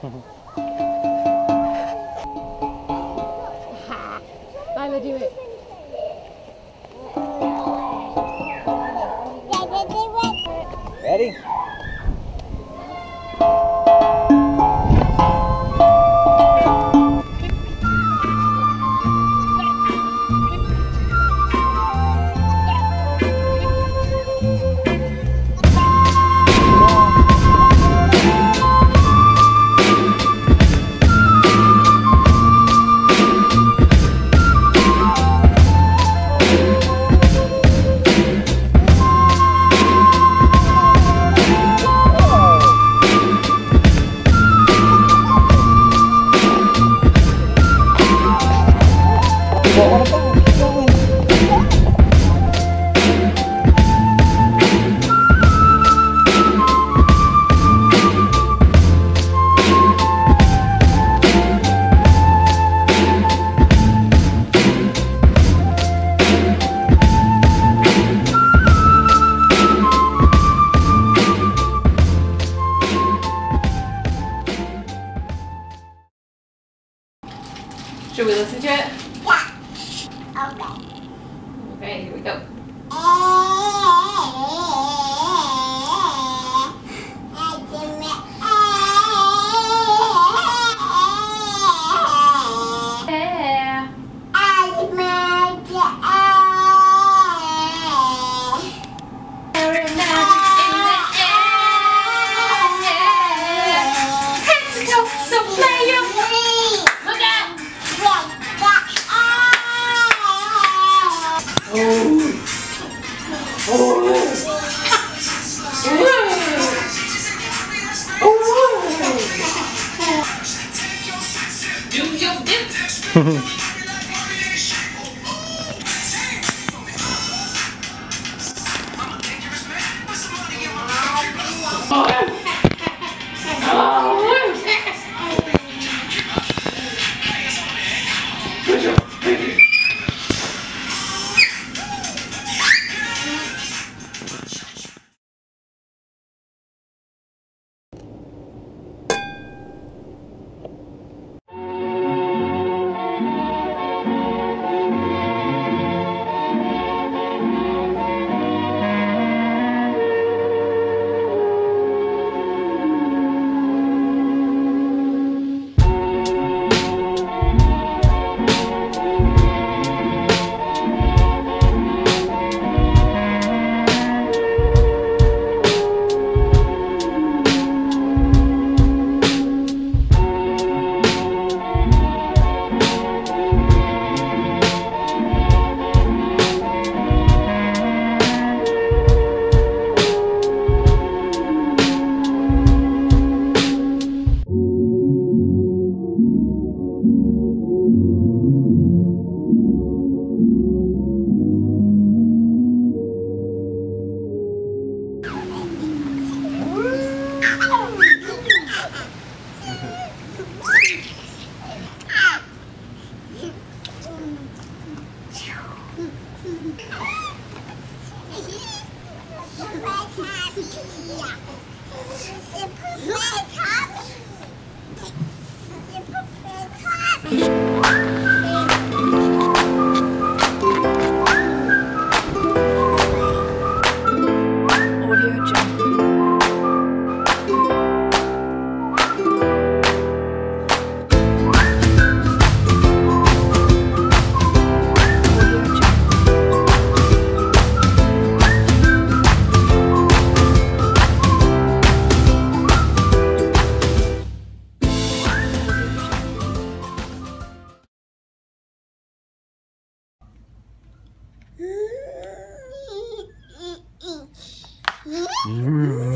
好 来了这位。Should we listen to it? Yeah. Okay. Okay, here we go. Eh. Mm-hmm. Yeah.